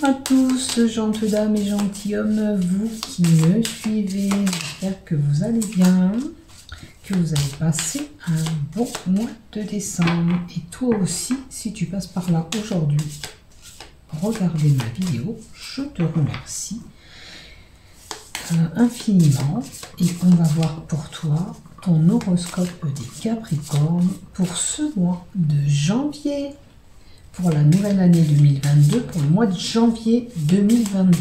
Bonjour à tous, gentes dames et gentilshommes, vous qui me suivez, j'espère que vous allez bien, que vous avez passé un bon mois de décembre. Et toi aussi, si tu passes par là aujourd'hui, regardez ma vidéo, je te remercie euh, infiniment. Et on va voir pour toi ton horoscope des Capricornes pour ce mois de janvier la nouvelle année 2022, pour le mois de janvier 2022.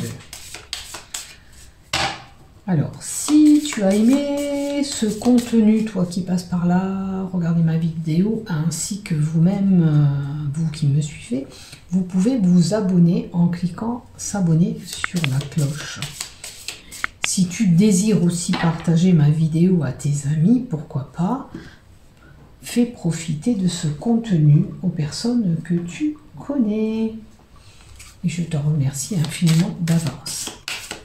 Alors, si tu as aimé ce contenu, toi qui passes par là, regardez ma vidéo, ainsi que vous-même, euh, vous qui me suivez, vous pouvez vous abonner en cliquant s'abonner sur la cloche. Si tu désires aussi partager ma vidéo à tes amis, pourquoi pas? Fais profiter de ce contenu aux personnes que tu connais. Et je te remercie infiniment d'avance.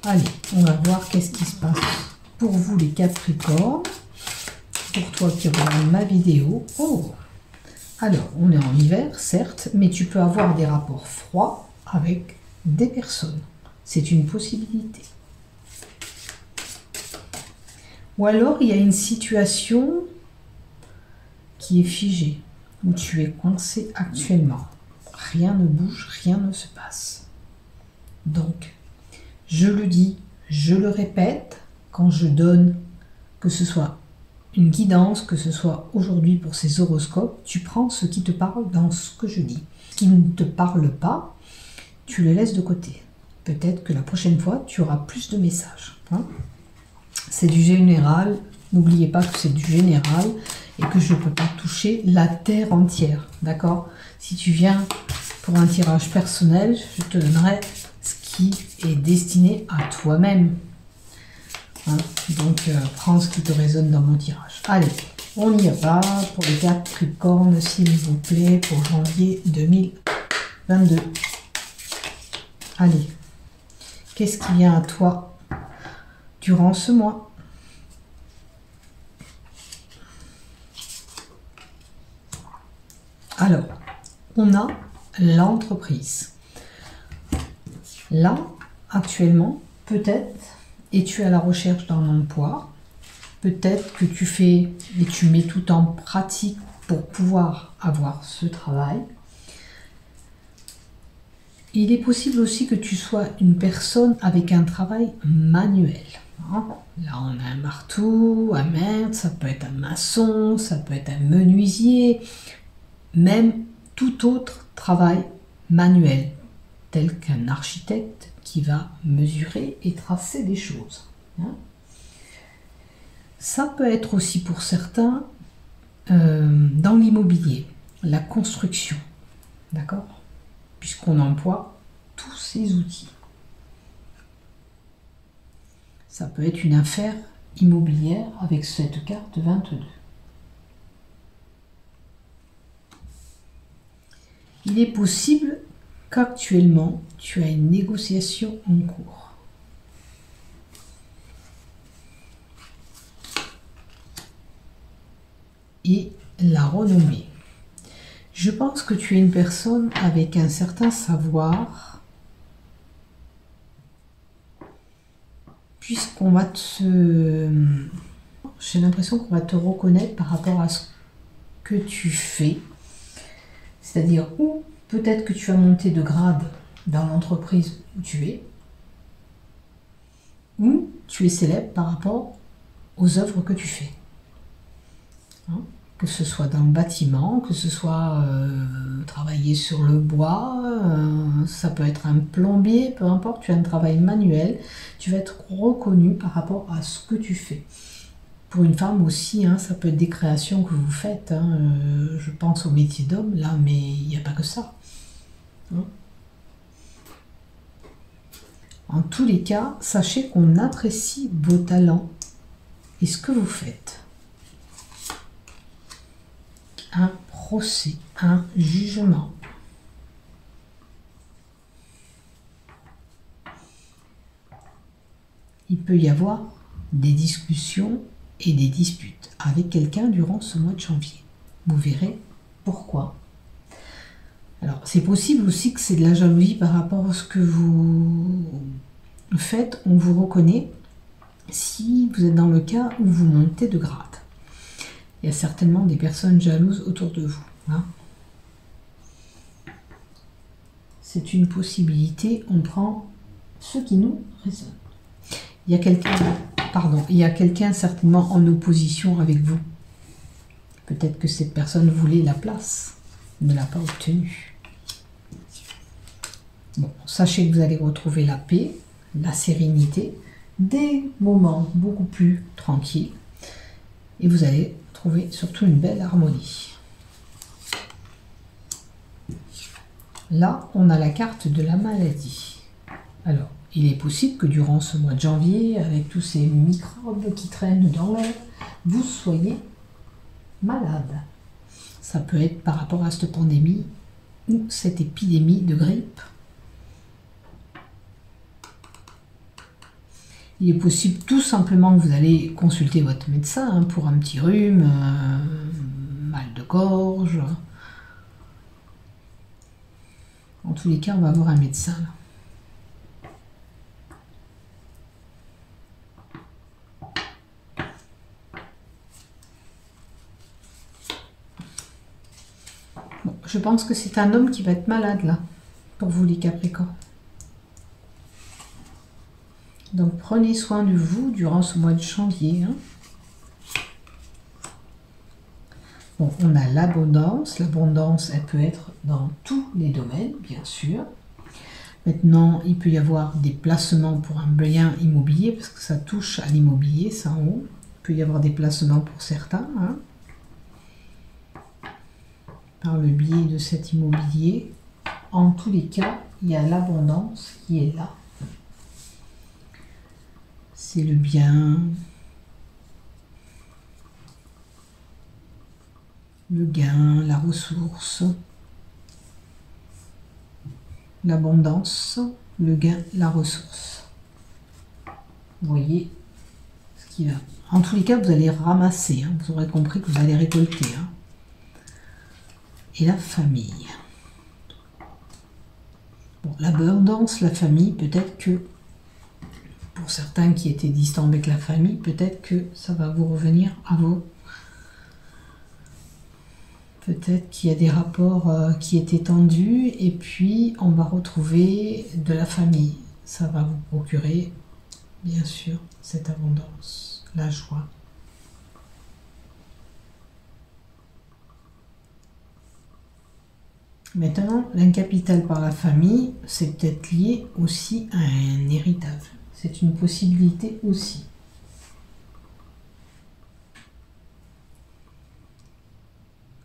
Allez, on va voir qu'est-ce qui se passe pour vous les Capricornes. Pour toi qui regardes ma vidéo. Oh Alors, on est en hiver, certes, mais tu peux avoir des rapports froids avec des personnes. C'est une possibilité. Ou alors, il y a une situation qui est figé, où tu es coincé actuellement. Rien ne bouge, rien ne se passe. Donc, je le dis, je le répète, quand je donne, que ce soit une guidance, que ce soit aujourd'hui pour ces horoscopes, tu prends ce qui te parle dans ce que je dis. Ce qui ne te parle pas, tu le laisses de côté. Peut-être que la prochaine fois, tu auras plus de messages. Hein. c'est du général. N'oubliez pas que c'est du général que je ne peux pas toucher la terre entière. D'accord? Si tu viens pour un tirage personnel, je te donnerai ce qui est destiné à toi-même. Donc, euh, prends ce qui te résonne dans mon tirage. Allez, on y va pour les Capricornes, s'il vous plaît, pour janvier 2022. Allez, qu'est-ce qui vient à toi durant ce mois? Alors, on a l'entreprise. Là, actuellement, peut-être es-tu à la recherche d'un emploi. Peut-être que tu fais et tu mets tout en pratique pour pouvoir avoir ce travail. Il est possible aussi que tu sois une personne avec un travail manuel. Hein. Là, on a un marteau, un maître, ça peut être un maçon, ça peut être un menuisier, même tout autre travail manuel, tel qu'un architecte qui va mesurer et tracer des choses. Hein. Ça peut être aussi pour certains euh, dans l'immobilier, la construction, d'accord Puisqu'on emploie tous ces outils. Ça peut être une affaire immobilière avec cette carte 22. Il est possible qu'actuellement tu as une négociation en cours. Et la renommée. Je pense que tu es une personne avec un certain savoir, puisqu'on va te... J'ai l'impression qu'on va te reconnaître par rapport à ce que tu fais c'est-à-dire où peut-être que tu as monté de grade dans l'entreprise où tu es, ou tu es célèbre par rapport aux œuvres que tu fais. Hein? que ce soit dans le bâtiment, que ce soit euh, travailler sur le bois, euh, ça peut être un plombier, peu importe, tu as un travail manuel, tu vas être reconnu par rapport à ce que tu fais pour une femme aussi, hein, ça peut être des créations que vous faites. Hein, euh, je pense au métier d'homme, là, mais il n'y a pas que ça. Hein. En tous les cas, sachez qu'on apprécie vos talents et ce que vous faites. Un procès, un jugement. Il peut y avoir des discussions et des disputes avec quelqu'un durant ce mois de janvier. Vous verrez pourquoi. Alors, c'est possible aussi que c'est de la jalousie par rapport à ce que vous faites, on vous reconnaît si vous êtes dans le cas où vous montez de grade. Il y a certainement des personnes jalouses autour de vous. Hein. C'est une possibilité, on prend ce qui nous résonne. Il y a quelqu'un, pardon, il y a quelqu'un certainement en opposition avec vous. Peut-être que cette personne voulait la place, ne l'a pas obtenue. Bon, sachez que vous allez retrouver la paix, la sérénité, des moments beaucoup plus tranquilles. Et vous allez trouver surtout une belle harmonie. Là, on a la carte de la maladie. Alors, il est possible que durant ce mois de janvier, avec tous ces microbes qui traînent dans l'air, vous soyez malade. Ça peut être par rapport à cette pandémie ou cette épidémie de grippe Il est possible tout simplement que vous allez consulter votre médecin hein, pour un petit rhume, euh, mal de gorge. En tous les cas, on va voir un médecin. Je pense que c'est un homme qui va être malade là, pour vous les Capricornes. Donc prenez soin de vous durant ce mois de janvier. Hein. Bon, on a l'abondance. L'abondance, elle peut être dans tous les domaines, bien sûr. Maintenant, il peut y avoir des placements pour un bien immobilier, parce que ça touche à l'immobilier, ça en haut. Il peut y avoir des placements pour certains. Hein. Par le biais de cet immobilier. En tous les cas, il y a l'abondance qui est là c'est le bien, le gain, la ressource, l'abondance, le gain, la ressource. Vous voyez ce qu'il a. En tous les cas, vous allez ramasser, hein. vous aurez compris que vous allez récolter. Hein. Et la famille. Bon, l'abondance, la famille, peut-être que pour certains qui étaient distants avec la famille, peut-être que ça va vous revenir à vous. Peut-être qu'il y a des rapports euh, qui étaient tendus et puis on va retrouver de la famille. Ça va vous procurer, bien sûr, cette abondance, la joie. Maintenant, l'incapital par la famille, c'est peut-être lié aussi à un héritage. C'est une possibilité aussi.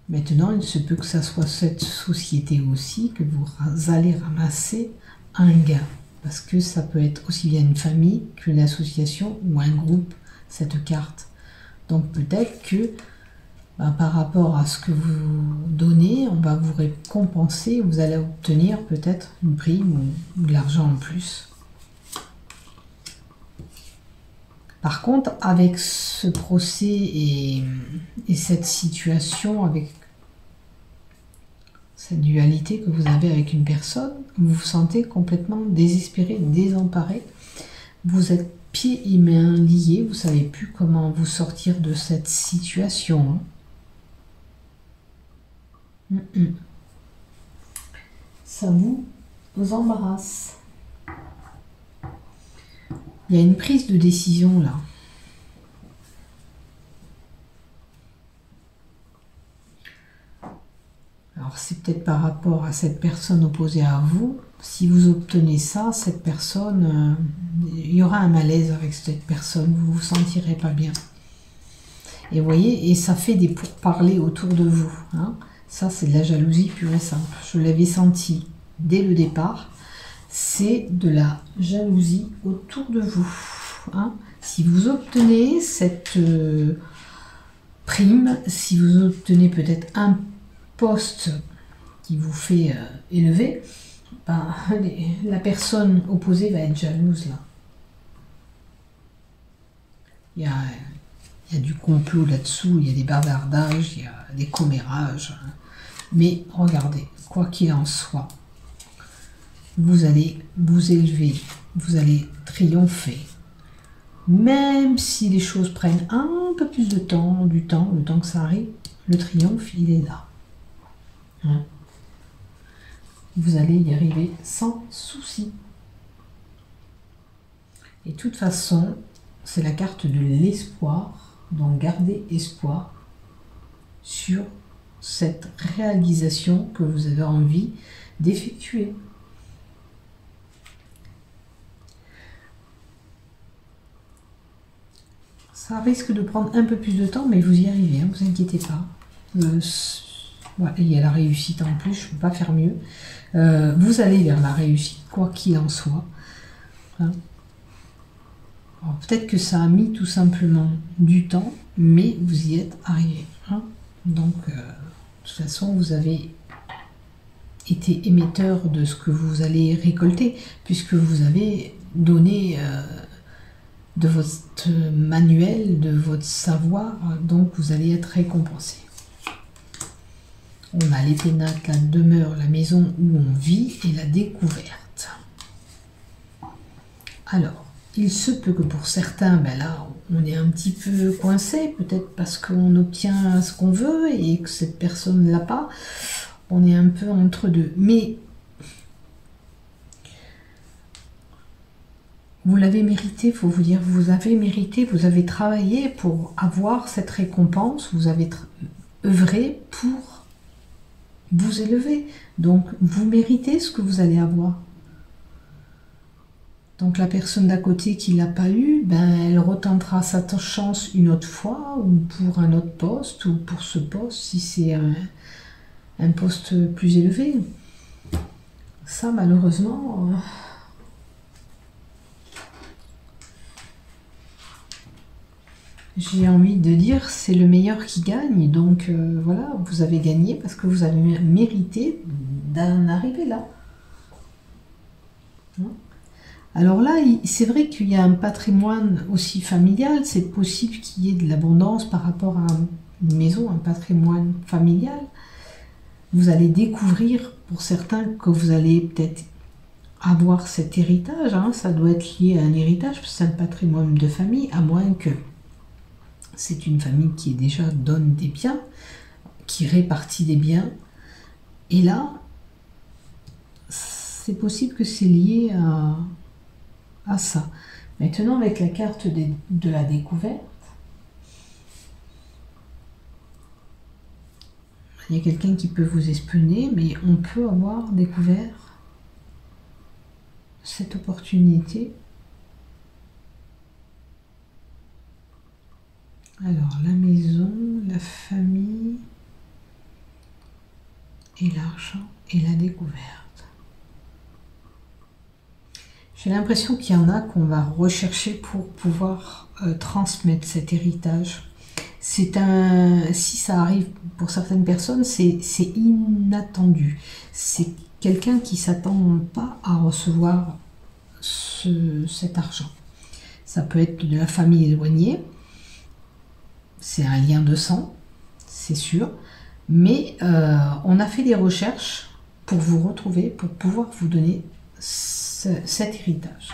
Maintenant, il se peut que ça soit cette société aussi que vous allez ramasser un gain. Parce que ça peut être aussi bien une famille qu'une association ou un groupe, cette carte. Donc peut-être que bah, par rapport à ce que vous donnez, on va vous récompenser, vous allez obtenir peut-être une prime ou de l'argent en plus. Par contre, avec ce procès et, cette situation, avec cette dualité que vous avez avec une personne, vous vous sentez complètement désespéré, désemparé. Vous êtes pieds et mains liés, vous ne savez plus comment vous sortir de cette situation. Ça vous embarrasse. Il y a une prise de décision là. Alors c'est peut-être par rapport à cette personne opposée à vous. Si vous obtenez ça, cette personne, euh, il y aura un malaise avec cette personne, vous vous sentirez pas bien. Et vous voyez, et ça fait des pourparlers autour de vous. Hein. Ça, c'est de la jalousie pure et simple. Je l'avais senti dès le départ c'est de la jalousie autour de vous. Hein. Si vous obtenez cette euh, prime, si vous obtenez peut-être un poste qui vous fait euh, élever, ben, la personne opposée va être jalouse là. Il y a, il y a du complot là-dessous, il y a des bavardages, il y a des commérages. Mais regardez, quoi qu'il en soit, vous allez vous élever, vous allez triompher. Même si les choses prennent un peu plus de temps, du temps, le temps que ça arrive, le triomphe, il est là. Hein. vous allez y arriver sans souci. Et de toute façon, c'est la carte de l'espoir, donc gardez espoir sur cette réalisation que vous avez envie d'effectuer. Ça risque de prendre un peu plus de temps, mais vous y arrivez, hein, vous inquiétez pas. Euh, il y a la réussite en plus, je ne peux pas faire mieux. Euh, vous allez vers la réussite, quoi qu'il en soit. Hein. Peut-être que ça a mis tout simplement du temps, mais vous y êtes arrivé. Hein. Donc, euh, de toute façon, vous avez été émetteur de ce que vous allez récolter, puisque vous avez donné de votre manuel, de votre savoir, donc vous allez être récompensé. On a les pénacles, la demeure, la maison où on vit et la découverte. Alors, il se peut que pour certains, ben là, on est un petit peu coincé, peut-être parce qu'on obtient ce qu'on veut et que cette personne ne l'a pas. On est un peu entre deux. Mais Vous l'avez mérité, il faut vous dire, vous avez mérité, vous avez travaillé pour avoir cette récompense, vous avez œuvré pour vous élever. Donc, vous méritez ce que vous allez avoir. Donc, la personne d'à côté qui l'a pas eu, ben, elle retentera sa chance une autre fois, ou pour un autre poste, ou pour ce poste, si c'est un, un poste plus élevé. Ça, malheureusement... Euh, j'ai envie de dire, c'est le meilleur qui gagne. Donc euh, voilà, vous avez gagné parce que vous avez mérité d'en arriver là. Hein? Alors là, c'est vrai qu'il y a un patrimoine aussi familial. C'est possible qu'il y ait de l'abondance par rapport à une maison, un patrimoine familial. Vous allez découvrir, pour certains, que vous allez peut-être avoir cet héritage. Hein. Ça doit être lié à un héritage, c'est un patrimoine de famille, à moins que c'est une famille qui déjà donne des biens, qui répartit des biens. Et là, c'est possible que c'est lié à, ça. Maintenant, avec la carte de la découverte, il y a quelqu'un qui peut vous espionner, mais on peut avoir découvert cette opportunité Alors, la maison, la famille et l'argent et la découverte. J'ai l'impression qu'il y en a qu'on va rechercher pour pouvoir euh, transmettre cet héritage. C'est un, si ça arrive pour certaines personnes, c'est inattendu. C'est quelqu'un qui s'attend pas à recevoir cet argent. Ça peut être de la famille éloignée, c'est un lien de sang, c'est sûr, mais euh, on a fait des recherches pour vous retrouver, pour pouvoir vous donner cet héritage.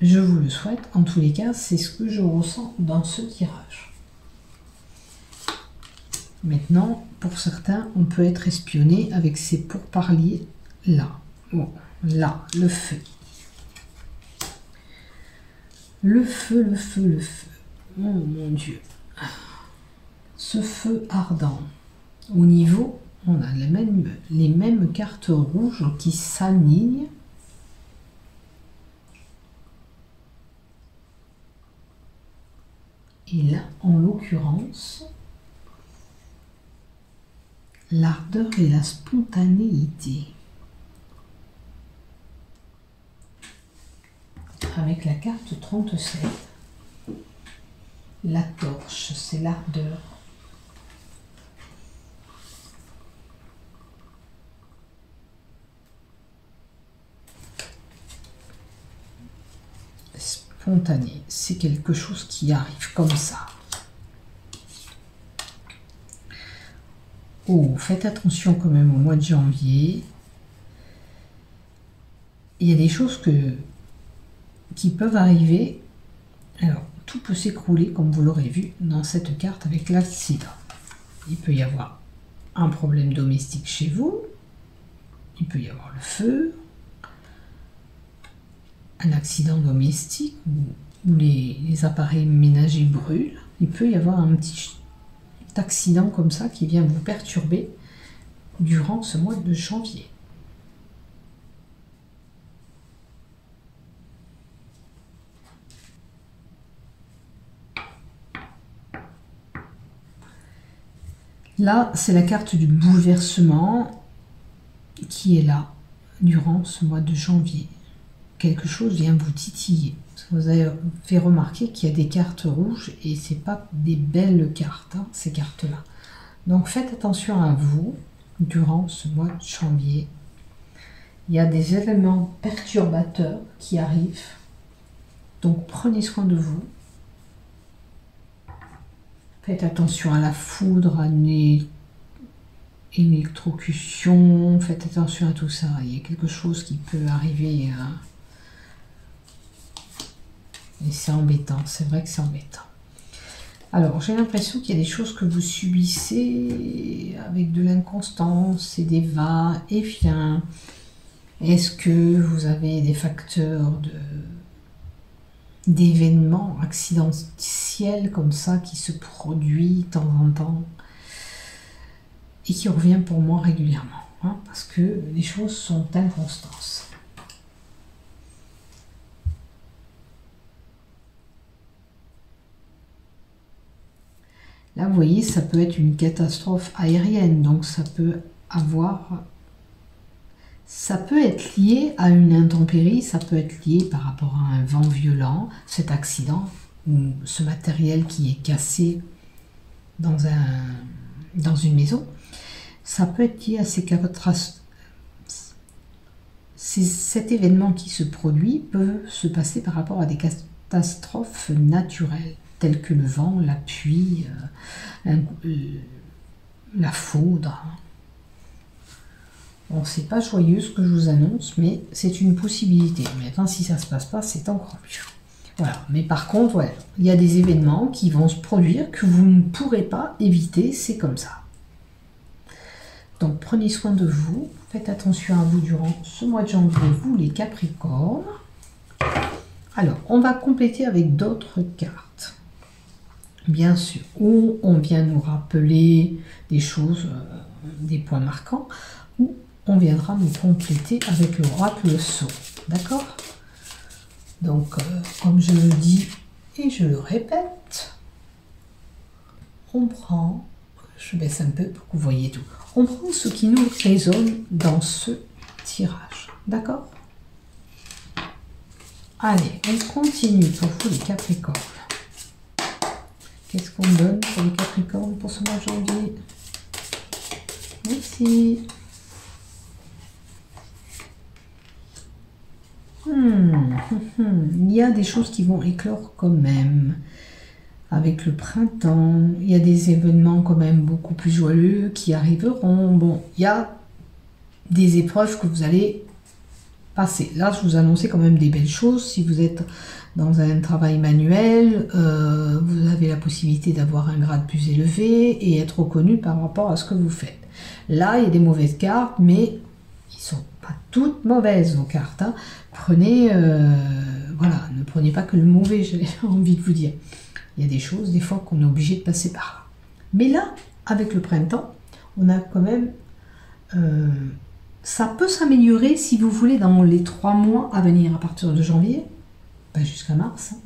Je vous le souhaite, en tous les cas, c'est ce que je ressens dans ce tirage. Maintenant, pour certains, on peut être espionné avec ces pourparliers là. là, le feu. Le feu, le feu, le feu. Oh mon Dieu ce feu ardent. Au niveau, on a les mêmes, les mêmes cartes rouges qui s'alignent. Et là, en l'occurrence, l'ardeur et la spontanéité. Avec la carte 37, la torche, c'est l'ardeur. C'est quelque chose qui arrive comme ça. Oh, faites attention quand même au mois de janvier. Il y a des choses que, qui peuvent arriver. Alors, tout peut s'écrouler, comme vous l'aurez vu dans cette carte avec l'accident. Il peut y avoir un problème domestique chez vous. Il peut y avoir le feu. Un accident domestique où, les, les appareils ménagers brûlent. Il peut y avoir un petit accident comme ça qui vient vous perturber durant ce mois de janvier. Là, c'est la carte du bouleversement qui est là durant ce mois de janvier. Quelque chose vient vous titiller. Vous avez fait remarquer qu'il y a des cartes rouges et c'est pas des belles cartes, hein, ces cartes-là. Donc faites attention à vous durant ce mois de janvier. Il y a des événements perturbateurs qui arrivent. Donc prenez soin de vous. Faites attention à la foudre, à l'électrocution. Faites attention à tout ça. Il y a quelque chose qui peut arriver. hein. Et c'est embêtant, c'est vrai que c'est embêtant. Alors, j'ai l'impression qu'il y a des choses que vous subissez avec de l'inconstance et des va-et-vient. Est-ce que vous avez des facteurs de d'événements accidentiels comme ça qui se produisent de temps en temps et qui revient pour moi régulièrement hein, parce que les choses sont inconstantes. Là, vous voyez, ça peut être une catastrophe aérienne, donc ça peut avoir... Ça peut être lié à une intempérie, ça peut être lié par rapport à un vent violent, cet accident, ou ce matériel qui est cassé dans, dans une maison. Ça peut être lié à ces catastrophes. Cet événement qui se produit peut se passer par rapport à des catastrophes naturelles tels que le vent, la pluie, euh, la foudre. Bon, c'est pas joyeux ce que je vous annonce, mais c'est une possibilité. Maintenant, si ça se passe pas, c'est encore mieux. Voilà. Mais par contre, il y a des événements qui vont se produire que vous ne pourrez pas éviter, c'est comme ça. Donc prenez soin de vous, faites attention à vous durant ce mois de janvier, vous les Capricornes. Alors, on va compléter avec d'autres cartes bien sûr, où on vient nous rappeler des choses, euh, des points marquants, ou on viendra nous compléter avec le le saut. D'accord? Donc, euh, comme je le dis et je le répète, on prend, je baisse un peu pour que vous voyez tout, on prend ce qui nous résonne dans ce tirage. D'accord? Allez, on continue pour vous les Capricornes. Qu'est-ce qu'on donne pour les Capricornes pour ce mois janvier? Merci. Hmm. Il y a des choses qui vont éclore quand même. Avec le printemps, il y a des événements quand même beaucoup plus joyeux qui arriveront. Bon, il y a des épreuves que vous allez Là, je vous annonçais quand même des belles choses. Si vous êtes dans un travail manuel, euh, vous avez la possibilité d'avoir un grade plus élevé et être reconnu par rapport à ce que vous faites. Là, il y a des mauvaises cartes, mais qui sont pas toutes mauvaises vos cartes. Hein. Prenez, euh, voilà, ne prenez pas que le mauvais, j'ai envie de vous dire. Il y a des choses, des fois, qu'on est obligé de passer par là. Mais là, avec le printemps, on a quand même... Euh, ça peut s'améliorer si vous voulez dans les trois mois à venir à partir de janvier pas jusqu'à mars, hein.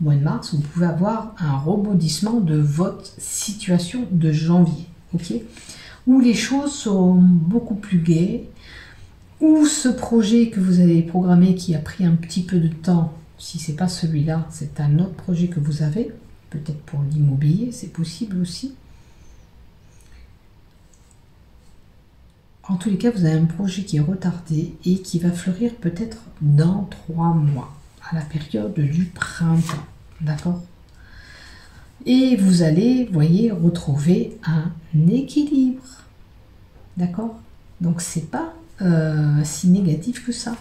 au mois de mars, vous pouvez avoir un rebondissement de votre situation de janvier, ok? Où les choses seront beaucoup plus gaies, où ce projet que vous avez programmé qui a pris un petit peu de temps, si c'est pas celui-là, c'est un autre projet que vous avez, peut-être pour l'immobilier, c'est possible aussi. En tous les cas, vous avez un projet qui est retardé et qui va fleurir peut-être dans trois mois à la période du printemps. D'accord? Et vous allez, voyez, retrouver un équilibre. D'accord? Donc c'est pas euh, si négatif que ça.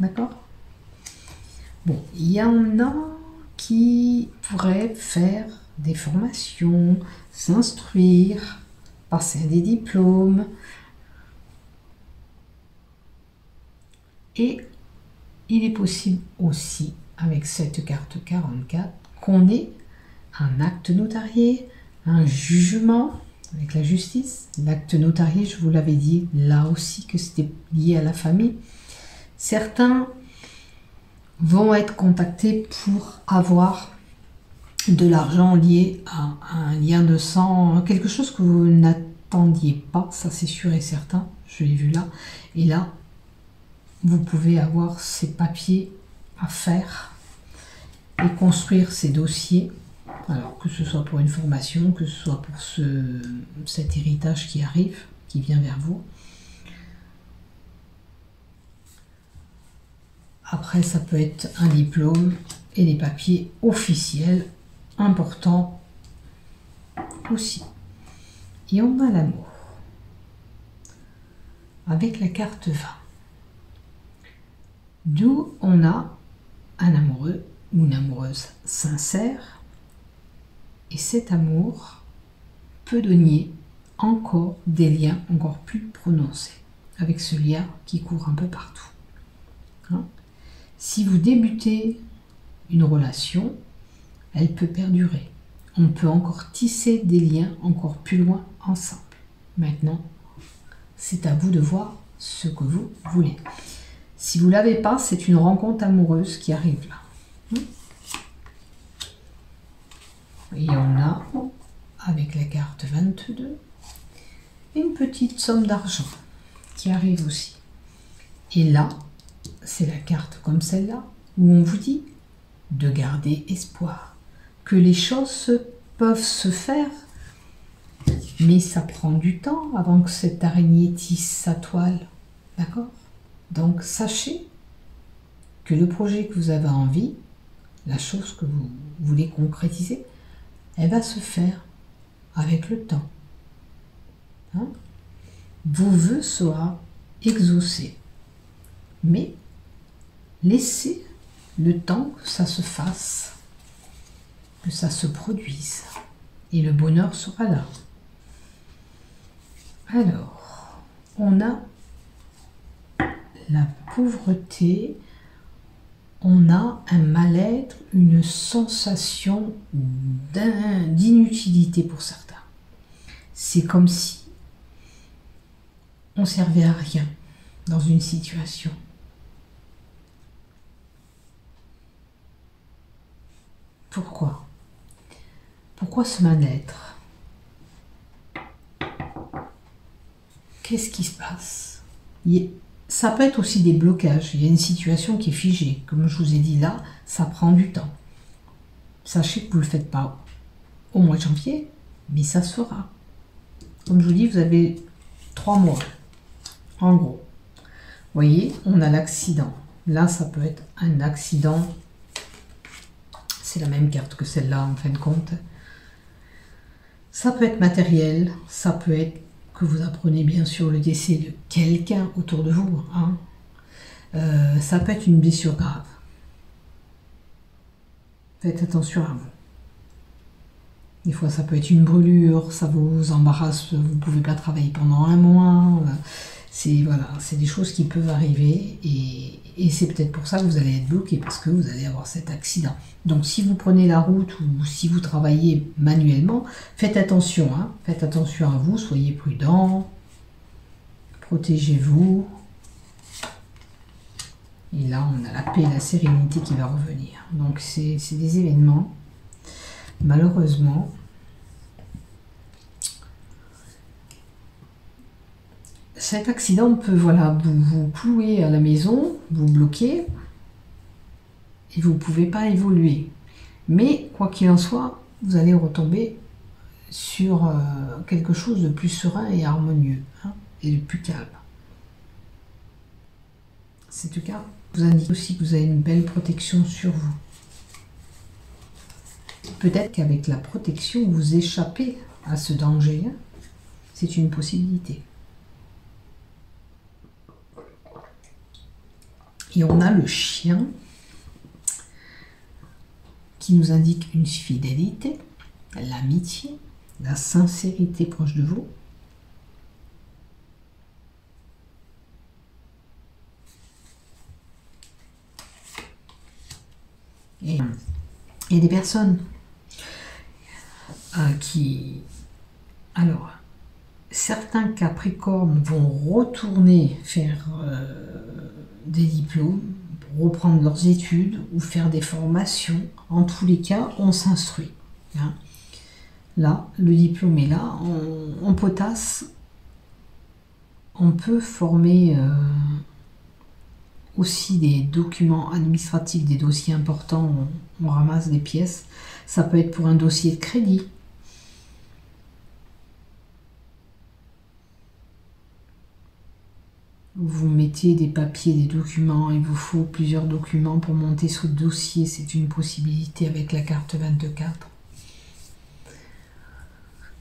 D'accord? Bon, il y en a qui pourraient faire des formations, s'instruire, passer des diplômes. Et il est possible aussi, avec cette carte 44, qu'on ait un acte notarié, un jugement avec la justice. L'acte notarié, je vous l'avais dit là aussi que c'était lié à la famille. Certains vont être contactés pour avoir de l'argent lié à un lien de sang, quelque chose que vous n'attendiez pas, ça c'est sûr et certain, je l'ai vu là. Et là, vous pouvez avoir ces papiers à faire et construire ces dossiers, alors que ce soit pour une formation, que ce soit pour ce, cet héritage qui arrive, qui vient vers vous. Après, ça peut être un diplôme et des papiers officiels importants aussi. Et on a l'amour. Avec la carte 20. D'où on a un amoureux ou une amoureuse sincère. Et cet amour peut donner encore des liens encore plus prononcés avec ce lien qui court un peu partout. Hein si vous débutez une relation, elle peut perdurer. On peut encore tisser des liens encore plus loin ensemble. Maintenant, c'est à vous de voir ce que vous voulez. Si vous ne l'avez pas, c'est une rencontre amoureuse qui arrive là. Et on a, avec la carte 22, une petite somme d'argent qui arrive aussi. Et là, c'est la carte comme celle-là, où on vous dit de garder espoir, que les choses peuvent se faire, mais ça prend du temps avant que cette araignée tisse sa toile. D'accord? Donc sachez que le projet que vous avez envie, la chose que vous voulez concrétiser, elle va se faire avec le temps. Hein? Vos voeux sera exaucé. Mais Laissez le temps que ça se fasse, que ça se produise, et le bonheur sera là. Alors, on a la pauvreté, on a un mal-être, une sensation d'inutilité pour certains. C'est comme si on servait à rien dans une situation. Pourquoi? Pourquoi ce mal-être? Qu'est-ce qui se passe? Ça peut être aussi des blocages. Il y a une situation qui est figée. Comme je vous ai dit là, ça prend du temps. Sachez que vous ne le faites pas au mois de janvier, mais ça se fera. Comme je vous dis, vous avez trois mois. En gros. Vous voyez, on a l'accident. Là, ça peut être un accident c'est la même carte que celle-là en fin de compte. Ça peut être matériel, ça peut être vous apprenez bien sûr le décès de quelqu'un autour de vous. Hein. Euh, ça peut être une blessure grave. Faites attention à vous. Des fois, ça peut être une brûlure, ça vous embarrasse, vous ne pouvez pas travailler pendant un mois. C'est voilà, c'est des choses qui peuvent arriver et, c'est peut-être pour ça que vous allez être bloqué parce que vous allez avoir cet accident. Donc si vous prenez la route ou si vous travaillez manuellement, faites attention, hein. faites attention à vous, soyez prudent, protégez-vous. Et là, on a la paix la sérénité qui va revenir. Donc c'est des événements, malheureusement, cet accident peut voilà, vous, clouer à la maison, vous bloquer, et vous ne pouvez pas évoluer. Mais quoi qu'il en soit, vous allez retomber sur euh, quelque chose de plus serein et harmonieux, hein, et de plus calme. C'est tout cas vous indique aussi que vous avez une belle protection sur vous. Peut-être qu'avec la protection, vous échappez à ce danger. Hein. C'est une possibilité. Et on a le chien qui nous indique une fidélité, l'amitié, la sincérité proche de vous. Et des personnes euh, qui... Alors, certains Capricornes vont retourner faire euh, des diplômes, reprendre leurs études ou faire des formations. En tous les cas, on s'instruit. Hein. Là, le diplôme est là, on, potasse. On peut former euh, aussi des documents administratifs, des dossiers importants, on, ramasse des pièces. Ça peut être pour un dossier de crédit. Vous mettez des papiers, des documents, il vous faut plusieurs documents pour monter ce dossier, c'est une possibilité avec la carte 24.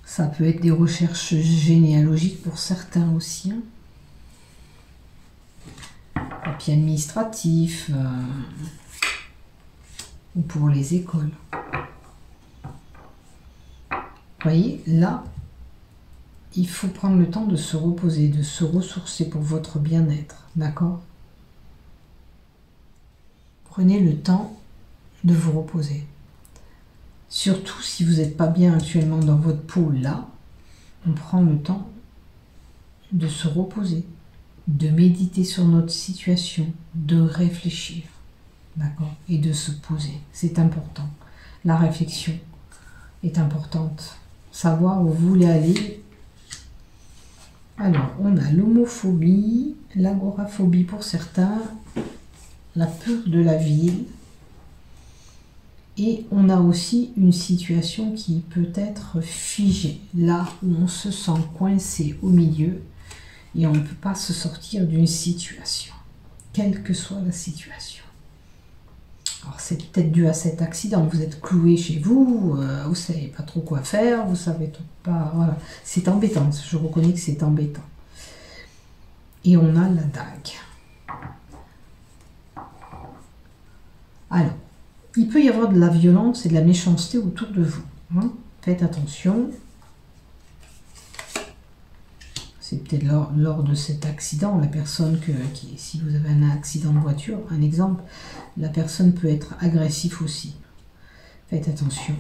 Ça peut être des recherches généalogiques pour certains aussi. Hein. Papier administratif euh, ou pour les écoles. Vous voyez, là, il faut prendre le temps de se reposer, de se ressourcer pour votre bien-être. D'accord? Prenez le temps de vous reposer. Surtout si vous n'êtes pas bien actuellement dans votre peau là, on prend le temps de se reposer, de méditer sur notre situation, de réfléchir, d'accord? Et de se poser. C'est important. La réflexion est importante. Savoir où vous voulez aller. Alors, on a l'homophobie, l'agoraphobie pour certains, la peur de la ville, et on a aussi une situation qui peut être figée, là où on se sent coincé au milieu et on ne peut pas se sortir d'une situation, quelle que soit la situation. Alors c'est peut-être dû à cet accident, vous êtes cloué chez vous, euh, vous ne savez pas trop quoi faire, vous savez pas, voilà, c'est embêtant, je reconnais que c'est embêtant. Et on a la dague. Alors, il peut y avoir de la violence et de la méchanceté autour de vous. Hein. Faites attention. C'est peut-être lors, de cet accident, la personne que, qui, si vous avez un accident de voiture, un exemple, la personne peut être agressive aussi. Faites attention.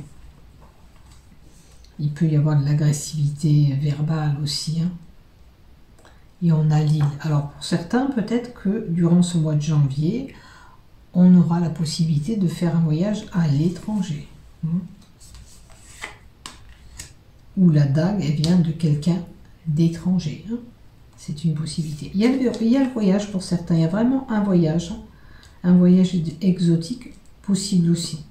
Il peut y avoir de l'agressivité verbale aussi. Hein. Et on a l'île. Alors pour certains, peut-être que durant ce mois de janvier, on aura la possibilité de faire un voyage à l'étranger. Hmm. Ou la dague, elle vient de quelqu'un d'étranger. Hein. C'est une possibilité. Il y, a le, voyage pour certains. Il y a vraiment un voyage. Hein. Un voyage exotique possible aussi.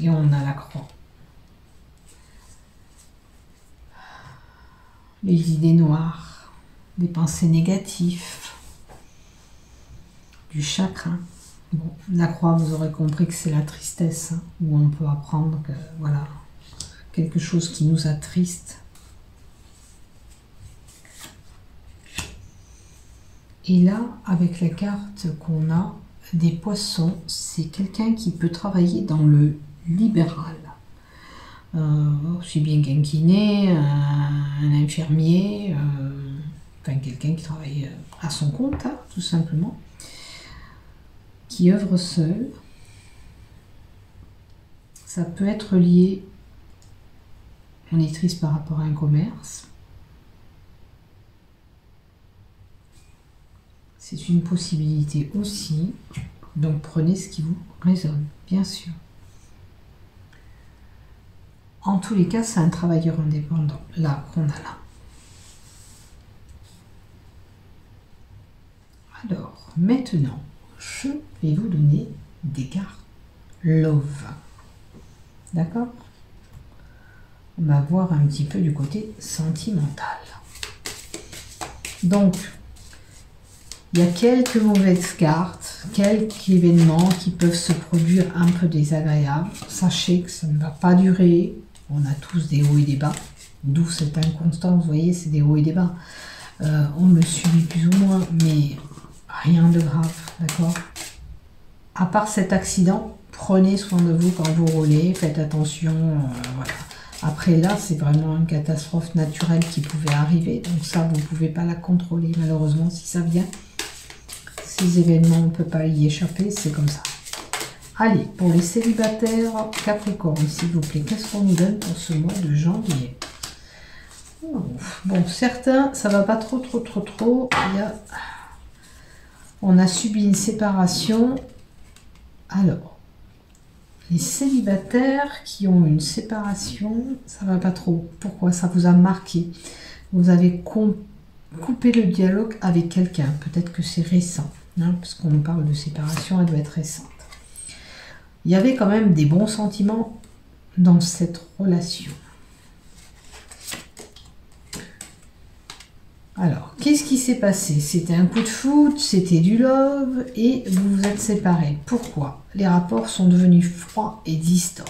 Et on a la croix. Les idées noires des pensées négatives, du. Bon, la croix, vous aurez compris que c'est la tristesse, hein, où on peut apprendre que, voilà, quelque chose qui nous attriste. Et là, avec la carte qu'on a des poissons, c'est quelqu'un qui peut travailler dans le libéral. Euh, aussi bien qu'un kiné, un, infirmier, euh, quelqu'un qui travaille euh, à son compte, hein, tout simplement, qui œuvre seul. Ça peut être lié, on est triste par rapport à un commerce. C'est une possibilité aussi, donc prenez ce qui vous résonne, bien sûr. En tous les cas, c'est un travailleur indépendant, là, qu'on a là. Alors, maintenant, je vais vous donner des cartes love. D'accord? On va voir un petit peu du côté sentimental. Donc, il y a quelques mauvaises cartes, quelques événements qui peuvent se produire un peu désagréables. Sachez que ça ne va pas durer. On a tous des hauts et des bas. D'où cette inconstance, vous voyez, c'est des hauts et des bas. Euh, on me subit plus ou moins, mais rien de grave, d'accord? À part cet accident, prenez soin de vous quand vous roulez, faites attention, euh, voilà. Après là, c'est vraiment une catastrophe naturelle qui pouvait arriver, donc ça, vous ne pouvez pas la contrôler malheureusement si ça vient. Ces événements, on ne peut pas y échapper, c'est comme ça. Allez, pour les célibataires Capricorne, s'il vous plaît, qu'est-ce qu'on nous donne pour ce mois de janvier? Bon, certains, ça va pas trop, trop, trop, trop. Il y a... On a subi une séparation. Alors, les célibataires qui ont une séparation, ça va pas trop. Pourquoi Ça vous a marqué? Vous avez coupé le dialogue avec quelqu'un. Peut-être que c'est récent. Hein, parce qu'on parle de séparation, elle doit être récente. Il y avait quand même des bons sentiments dans cette relation. Alors, qu'est-ce qui s'est passé? C'était un coup de foot, c'était du love et vous vous êtes séparés. Pourquoi? Les rapports sont devenus froids et distants.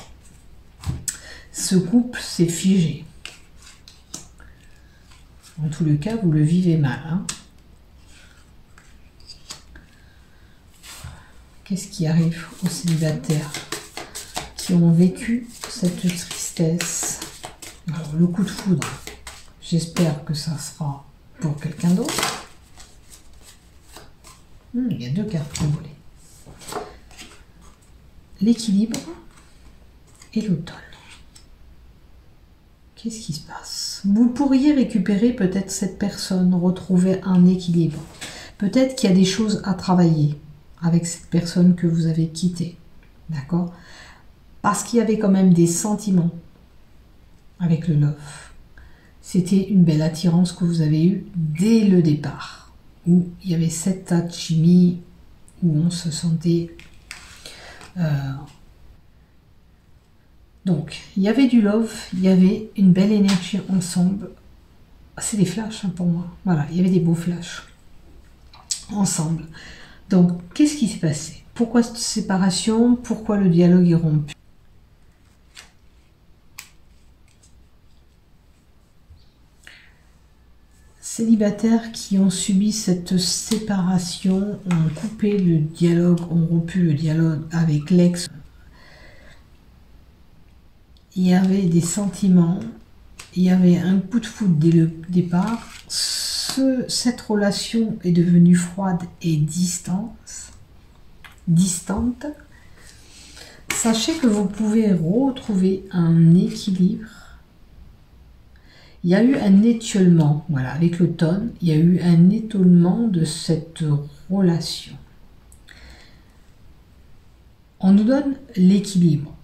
Ce couple s'est figé. En tous les cas, vous le vivez mal. Hein. Qu'est-ce qui arrive aux célibataires qui ont vécu cette tristesse? Le coup de foudre, j'espère que ça sera pour quelqu'un d'autre. Hmm, il y a deux cartes volées. L'équilibre et l'automne. Qu'est-ce qui se passe? Vous pourriez récupérer peut-être cette personne, retrouver un équilibre. Peut-être qu'il y a des choses à travailler avec cette personne que vous avez quittée. D'accord? Parce qu'il y avait quand même des sentiments avec le love c'était une belle attirance que vous avez eue dès le départ, où il y avait cette chimie, où on se sentait... Euh, donc, il y avait du love, il y avait une belle énergie ensemble. C'est des flashs hein, pour moi. Voilà, il y avait des beaux flashs ensemble. Donc, qu'est-ce qui s'est passé? Pourquoi cette séparation? Pourquoi le dialogue est rompu? Célibataires qui ont subi cette séparation ont coupé le dialogue, ont rompu le dialogue avec l'ex. Il y avait des sentiments, il y avait un coup de foudre dès le départ. cette relation est devenue froide et distante. distante. Sachez que vous pouvez retrouver un équilibre il y a eu un étiolement, voilà, avec l'automne, il y a eu un étonnement de cette relation. On nous donne l'équilibre.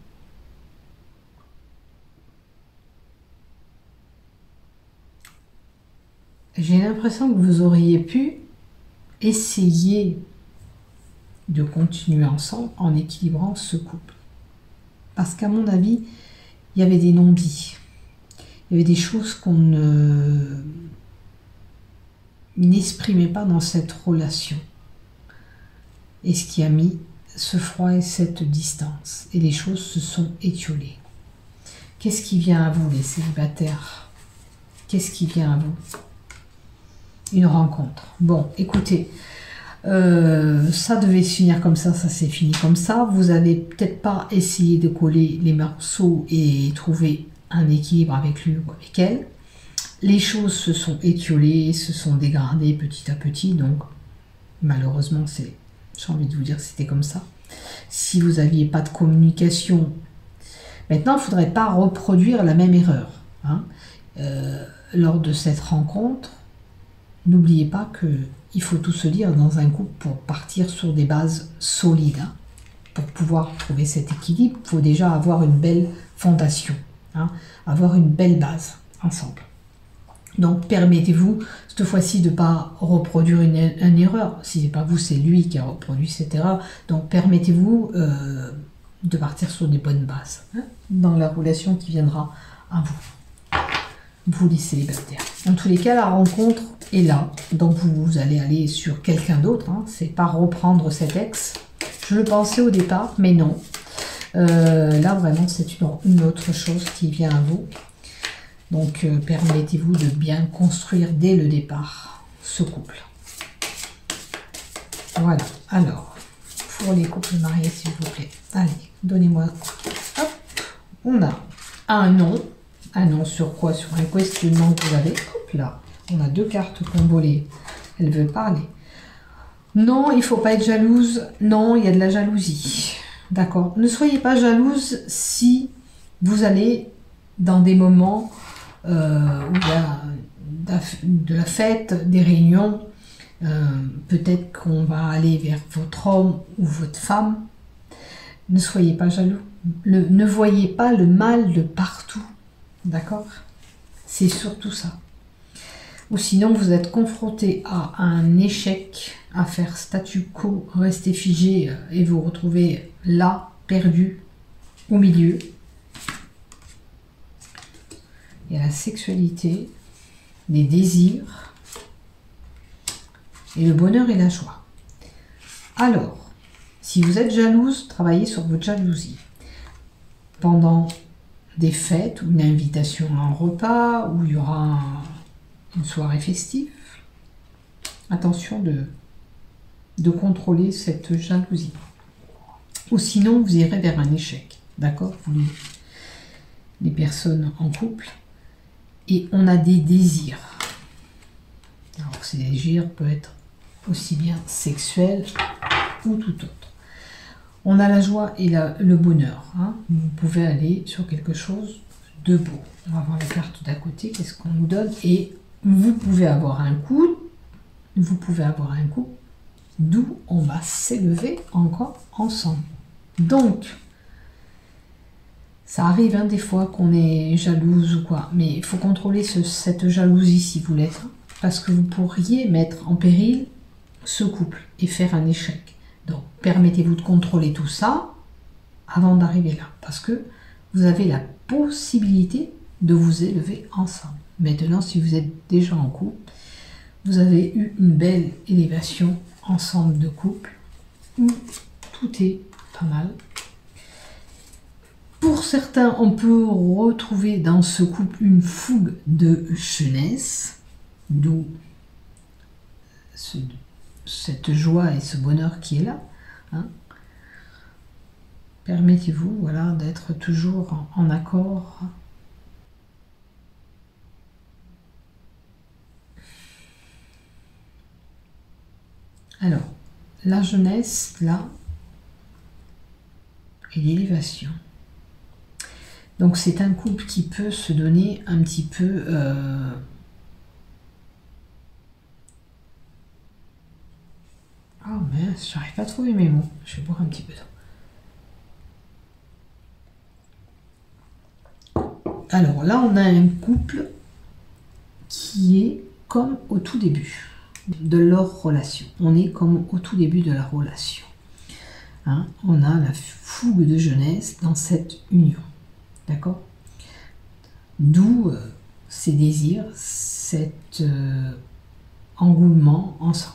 J'ai l'impression que vous auriez pu essayer de continuer ensemble en équilibrant ce couple. Parce qu'à mon avis, il y avait des non-dits il y avait des choses qu'on ne n'exprimait pas dans cette relation. Et ce qui a mis ce froid et cette distance. Et les choses se sont étiolées. Qu'est-ce qui vient à vous, les célibataires? Qu'est-ce qui vient à vous Une rencontre. Bon, écoutez, euh, ça devait finir comme ça, ça s'est fini comme ça. Vous avez peut-être pas essayé de coller les morceaux et trouver un équilibre avec lui ou avec elle. Les choses se sont étiolées, se sont dégradées petit à petit, donc malheureusement, c'est, j'ai envie de vous dire, c'était comme ça. Si vous n'aviez pas de communication, maintenant, il faudrait pas reproduire la même erreur. Hein. Euh, lors de cette rencontre, n'oubliez pas que il faut tout se dire dans un couple pour partir sur des bases solides. Hein. Pour pouvoir trouver cet équilibre, il faut déjà avoir une belle fondation. Hein, avoir une belle base ensemble. Donc permettez-vous cette fois-ci de ne pas reproduire une, erreur. Si c'est pas vous, c'est lui qui a reproduit cette erreur. Donc permettez-vous euh, de partir sur des bonnes bases hein, dans la relation qui viendra à vous. Vous les célibataires. En tous les cas, la rencontre est là. Donc vous, allez aller sur quelqu'un d'autre. Hein. C'est pas reprendre cet ex. Je le pensais au départ, mais non. Euh, là, vraiment, c'est une, autre chose qui vient à vous. Donc, euh, permettez-vous de bien construire dès le départ ce couple. Voilà. Alors, pour les couples mariés, s'il vous plaît. Allez, donnez-moi. Hop. On a un nom. Un nom sur quoi Sur un questionnement que vous avez. Hop là. On a deux cartes volées. Elle veut parler. Non, il faut pas être jalouse. Non, il y a de la jalousie. D'accord. Ne soyez pas jalouse si vous allez dans des moments euh, de la fête, des réunions. Euh, peut-être qu'on va aller vers votre homme ou votre femme. Ne soyez pas jaloux. ne voyez pas le mal de partout. D'accord? C'est surtout ça. Ou sinon, vous êtes confronté à un échec, à faire statu quo, rester figé euh, et vous retrouvez là, perdu, au milieu. Il y a la sexualité, les désirs et le bonheur et la joie. Alors, si vous êtes jalouse, travaillez sur votre jalousie. Pendant des fêtes ou une invitation à un repas où il y aura une soirée festive, attention de, de contrôler cette jalousie. Ou sinon, vous irez vers un échec. D'accord? Vous, les personnes en couple. Et on a des désirs. Alors, ces désirs peuvent être aussi bien sexuels ou tout autre. On a la joie et le bonheur. Hein. Vous pouvez aller sur quelque chose de beau. On va voir la carte d'à côté, qu'est-ce qu'on nous donne. Et vous pouvez avoir un coup, vous pouvez avoir un coup, d'où on va s'élever encore ensemble. Donc, ça arrive hein, des fois qu'on est jalouse ou quoi, mais il faut contrôler cette jalousie si vous l'êtes, hein, parce que vous pourriez mettre en péril ce couple et faire un échec. Donc, permettez-vous de contrôler tout ça avant d'arriver là, parce que vous avez la possibilité de vous élever ensemble. Maintenant, si vous êtes déjà en couple, vous avez eu une belle élévation ensemble de couple où tout est pas mal. Pour certains, on peut retrouver dans ce couple une fougue de jeunesse, d'où cette joie et ce bonheur qui est là. Hein. Permettez-vous voilà, d'être toujours en accord Alors, la jeunesse, là, l'élévation. Donc c'est un couple qui peut se donner un petit peu... Euh... Oh j'arrive pas à trouver mes mots. Je vais boire un petit peu d'eau. Alors là, on a un couple qui est comme au tout début de leur relation. On est comme au tout début de la relation. Hein, on a la fougue de jeunesse dans cette union. D'accord? D'où euh, ces désirs, cet euh, engouement ensemble.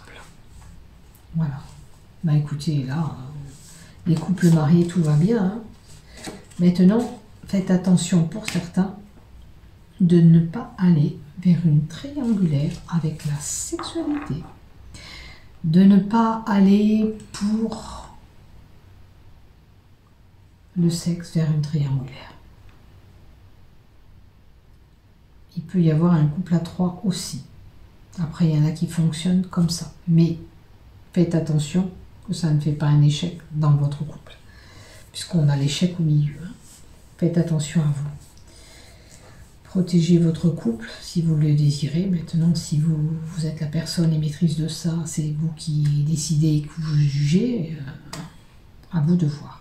Voilà. Bah écoutez, là, euh, les couples mariés, tout va bien. Hein. Maintenant, faites attention pour certains de ne pas aller vers une triangulaire avec la sexualité. De ne pas aller pour le sexe vers une triangulaire. Il peut y avoir un couple à trois aussi. Après, il y en a qui fonctionnent comme ça. Mais faites attention que ça ne fait pas un échec dans votre couple. Puisqu'on a l'échec au milieu. Hein. Faites attention à vous. Protégez votre couple si vous le désirez. Maintenant, si vous, êtes la personne émettrice de ça, c'est vous qui décidez et que vous jugez, euh, à vous de voir.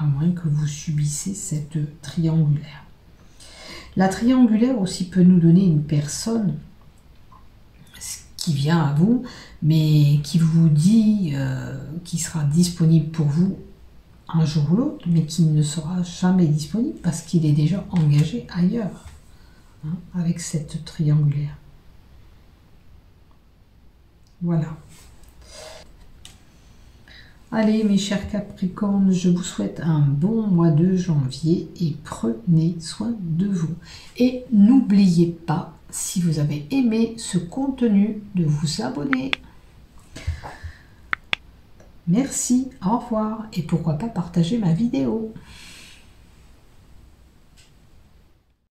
À moins que vous subissez cette triangulaire. La triangulaire aussi peut nous donner une personne qui vient à vous, mais qui vous dit euh, qui sera disponible pour vous un jour ou l'autre, mais qui ne sera jamais disponible parce qu'il est déjà engagé ailleurs. Hein, avec cette triangulaire. Voilà. Allez mes chers Capricornes, je vous souhaite un bon mois de janvier et prenez soin de vous. Et n'oubliez pas, si vous avez aimé ce contenu, de vous abonner. Merci, au revoir et pourquoi pas partager ma vidéo.